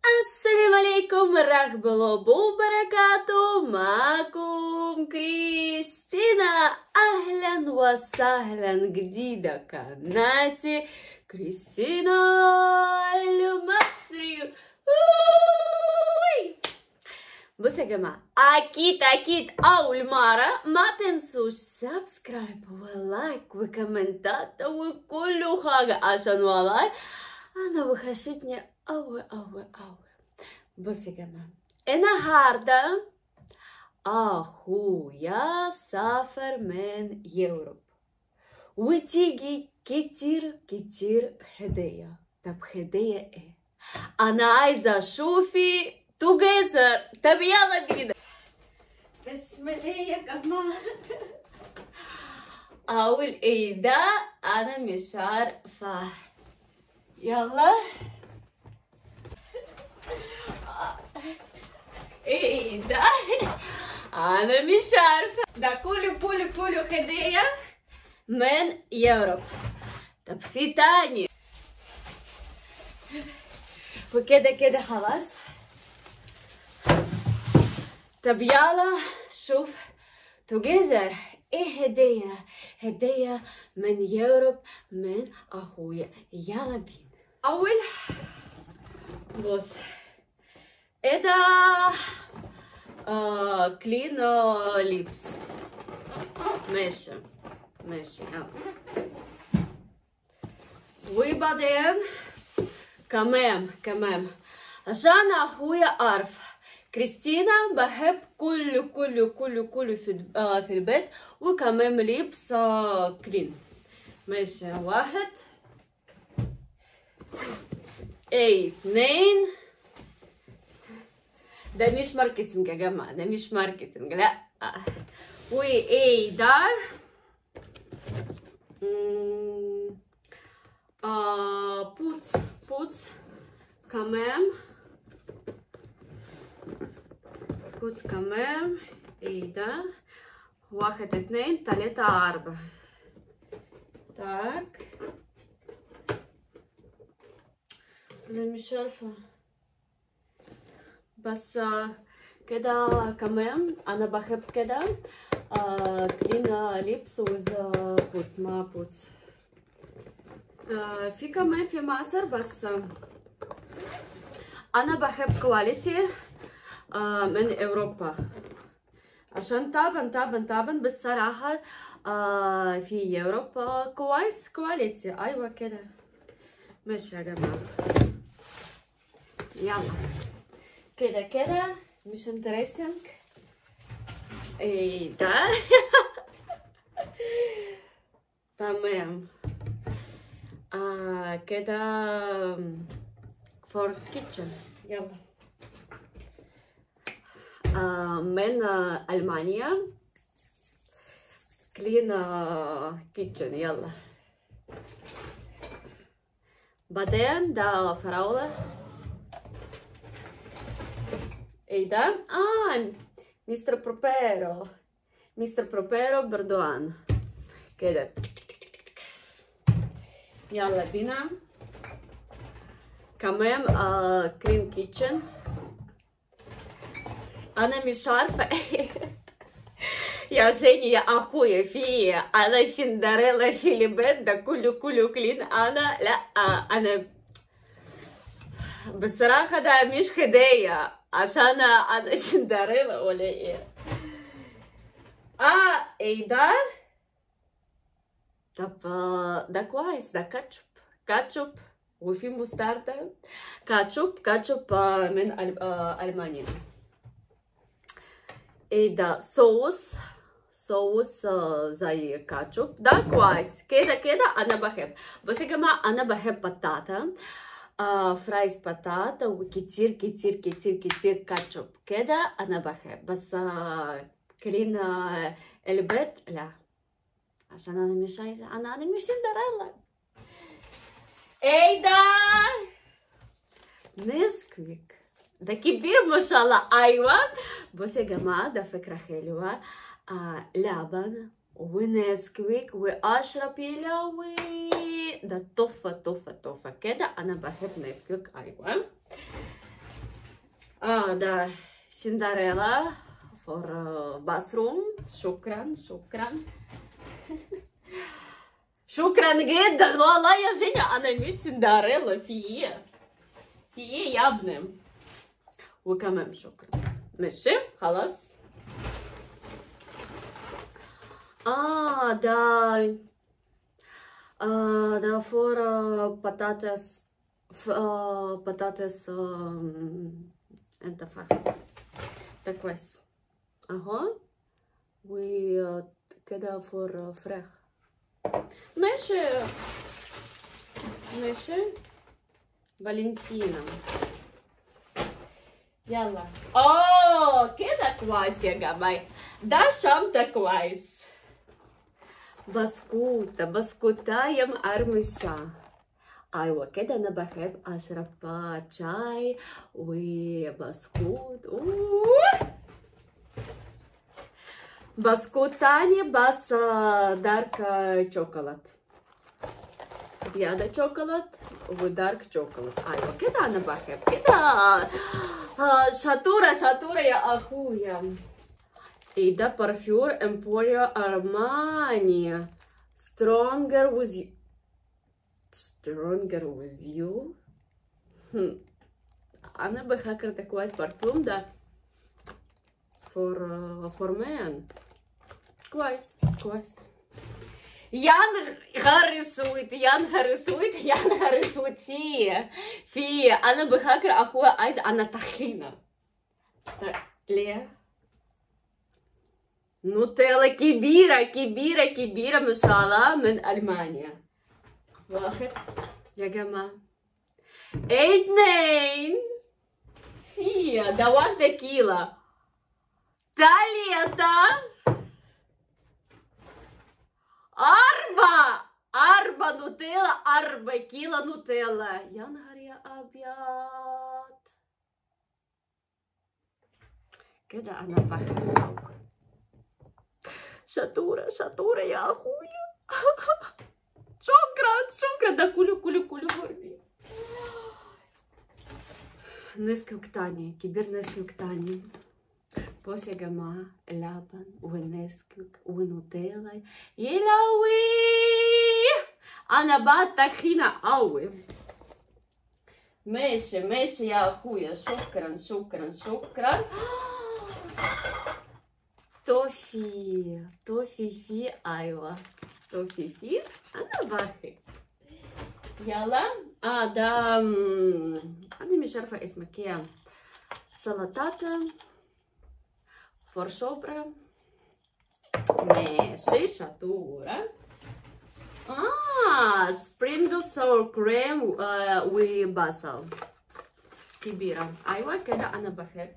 السلام عليكم ورحمة الله وبركاته معكم كريستينا أهلا وسهلا جديدة قناتي كريستينا المصري أوي. بصوا يا جماعة أكيد أكيد أول مرة ما تنسوش سبسكرايب ولايك وكومنتات وكل حاجة عشان والله أنا وحشتني أوي أوي أوي بصوا يا جماعة النهاردة أخويا سافر من يوروب وتيجي كتير كتير هدية. طب هدية إيه؟ أنا عايزة أشوفي توجيزر طب يلا بينا بسم الله يا جماعة. أول إيه ده؟ أنا مش عارفة. يلا. إيه ده أنا مش عارفة. ده كله كله كله هدية من يوروب. طب في تاني. وكده كده خلاص. طب يلا شوف توجذر إيه هدية؟ هدية من يوروب من أخويا. يلا بينا. أول بص. ده آه كلين ليبس ماشي ماشي يلا وبعدين كمان كمان عشان اخويا عارف كريستينا بحب كل كل كل كل في آه في البيت وكمان لبس clean ماشي واحد اثنين ده مش marketing يا جماعة ده مش marketing لا وايه مم، آه boot boot كمان boot كمان إيه ده واحد اتنين تلاتة أربعة так أنا مش عارفة بس آه، كده كمان أنا بحب كده كلين لبس وز بوتس مع بوتس آه في كمان في مصر بس آه، أنا بحب كواليتي من أوروبا. عشان طبعا طبعا بصراحة آه في أوروبا كويس كواليتي أيوة كده. ماشي يا جماعة. يلا. Queda, queda. Mission interesting. Eita. да. Там е. А. For kitchen. Yalla. А, мен clean kitchen, yalla. But then the фараола ده؟ آه مستر بروبيرو مستر بروبيرو بردوان كده يلا بينا كمان آه كريم كيتشن أنا مش عارفه يا جيني يا اخويا في أنا سندريلا في البيت ده كله كله كلين أنا لا أنا بصراحة ده مش هدية عشان أنا سندريلا ولا إيه؟ آه إيه ده طب آه، ده كويس ده ketchup. ketchup وفي مستردة. ketchup ketchup آه، من آه، ألمانيا. إيه ده صوص صوص زي كاتشوب. ده كويس. كده كده أنا بحب. بس يا جماعة أنا بحب بطاطا. fries بطاطا وكتير كتير كتير كتير كاتشوب كده أنا بحب بس آه clean البيت لا عشان أنا مش عايزه أنا أنا مش سندريلا إيه ده نسكويك ده كبير ما شاء الله أيوه بص يا جماعة ده فكره حلوة آه ونسكويك وأشرب يلوي ده تحفة تحفة تحفة. كده أنا بحب نسكويك. أيوه. آه ده سندريلا for uh, bathroom. شكرا شكرا. شكرا جدا والله يا جيني أنا مش سندريلا. في إيه؟ في إيه يا ابني؟ وكمان شكرا. ماشي خلاص. Ah, da. Uh, da, fără patate, uh, ah, patates uh, mm, entafar. Tacos. Aha. We uh, ah, da for uh, frech. Meșe. Meșe. Valentina. Yalla. Oh, queda quasi, gamai. Da, șam da tacoais. بسكوتة بسكوتاية مقرمشة أيوة كده أنا بحب أشرب شاي وبسكوت أوه. بسكوت تاني بس دارك شوكولات زيادة شوكولات ودارك شوكولات أيوة كده أنا بحب كده شطورة شطورة يا أخويا إيه ده perfume امبوريو ارماني stronger with you. Stronger with you? أنا بفكر ده كويس perfume ده for uh, for كويس كويس يا نهار اسود يا نهار اسود يا نهار اسود في في أنا بفكر اخويا عايز أنا تخينه ليه نوتيلا كبيرة كبيرة كبيرة ما شاء الله من ألمانيا واخد يا جماعة اثنين في ده واحدة كيلو ثلاثة أربعة أربعة نوتيلا أربعة كيلو نوتيلا يا نهار يا أبيض كده أنا بخاف Shatura, Shatura, ia huia. Chokra, chokra, da culo, culo, culo vorbi. Neskiuktani, kiber neskiuktani. Posegama, laban, uneskiuk, unutelai. Ilaui! Anabat tahina aui. Meshe, meshe, ia huia. Shukran, shukran, shukran. Shukran. Ah! أخويا شكرا شكرا شكرا توفي توفي في ايوه توفي في انا باخي يلا اه ده انا مش عارفه اسمك يا سلطاتا فرشوبرا ماشي شطورة اه سبرينجل سور كريم آه وبصل كبيرة ايوه كده انا بحب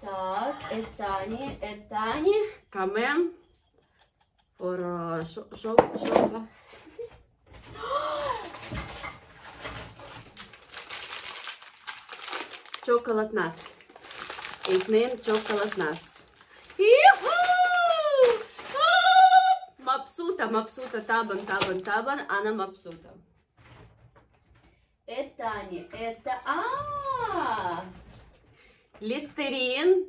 Так, Етані, Етані, Камен. Фора. Шопа. Чоколад нац. Итнем чоколад нац. Мапсута, мапсута, табан, табан, табан, она мапсута. Это не, это... А, -а, -а! Listerine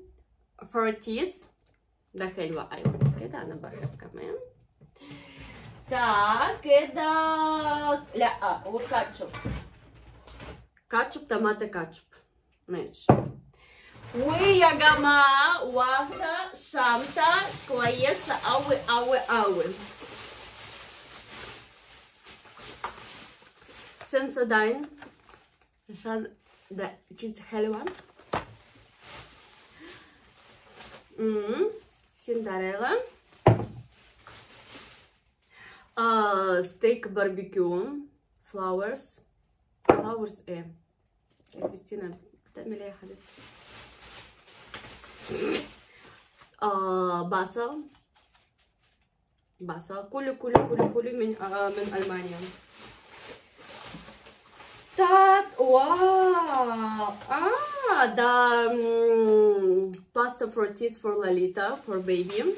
for Kids. Да, хельва айвок. Это она бахапка, мэм. Так, это... Ля, а, вот качуп. Качуп, томата, качуп. Мэш. Уягама, уахта, шамта, клаеса, ауэ, ауэ, ауэ. Sensodyne. Жан, да, чуть халева. سندريلا آه ستيك باربيكيو فلاورز فلاورز إيه يا كريستينا بتعمل إيه يا حبيبتي آه بصل. بصل. كله كله كله كله من آه من ألمانيا. تات واو آه ده pasta for teeth for Lalita, for baby.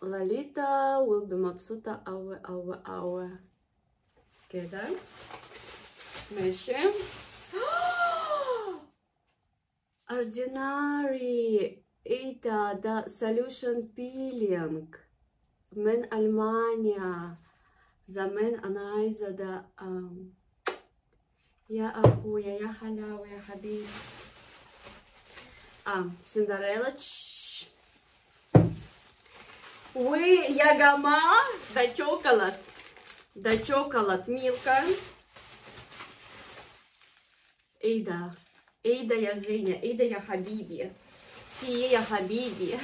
Lalita will be mopsuta our our our together. Meshe. Ordinary. ita the solution peeling. Мен Альмания. За мен анализа да. Я ахуя, я халява, я хабиб. А, Синдарелла. Уи Ягама. Да чоколад. Да чоколад. Милка. Эйда. Эйда я Женя. Эйда я Хабиби. Фия я Хабиби.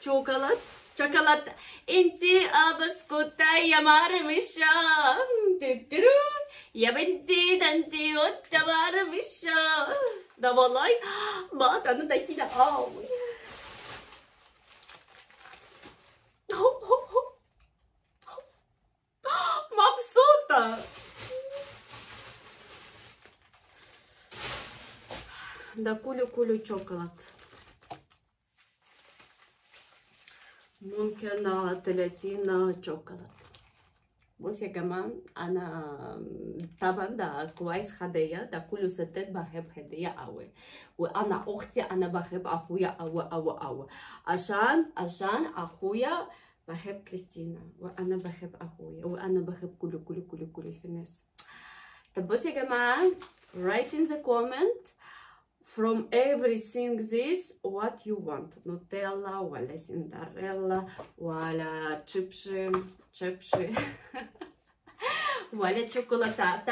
Чоколад. Чоколад. Инти абаскутай я миша. Пепперу. يا بنتي ده انتي قطة مرمشة ده والله. بقى أنا ده كده. قوي مبسوطة ده كله كله شوكولات. ممكن آه، 30 شوكولات. بص يا جماعة أنا طبعا ده كويس هدية ده كله ستات بحب هدية أوي وأنا أختي أنا بحب أخويا أوي أوي أوي عشان عشان أخويا بحب كريستينا وأنا بحب أخويا وأنا بحب كل كل كل كل الناس طب بص يا جماعة write in the comment from everything this what you want. نوتيلا ولا سندريلا ولا تشيبشي تشيبشي ولا شوكولاتات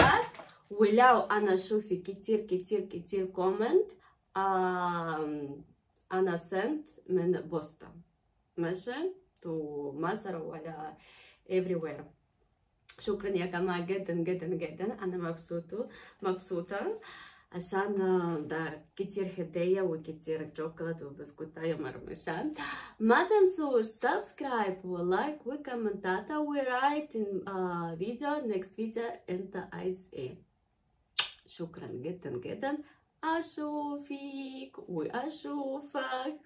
ولو أنا اشوفي كتير كتير كتير comment أنا سنت من بوسطة. ماشي؟ to مصر ولا everywhere. شكرا يا جماعة جدا جدا جدا. أنا مبسوطة مبسوطة. عشان ده كتير هدية وكتير شوكولات وبسكوتاية مرمشة ما تنسوش subscribe و like وكومنتات و write video next video انت عايز إيه شكرا جدا جدا اشوفك واشوفك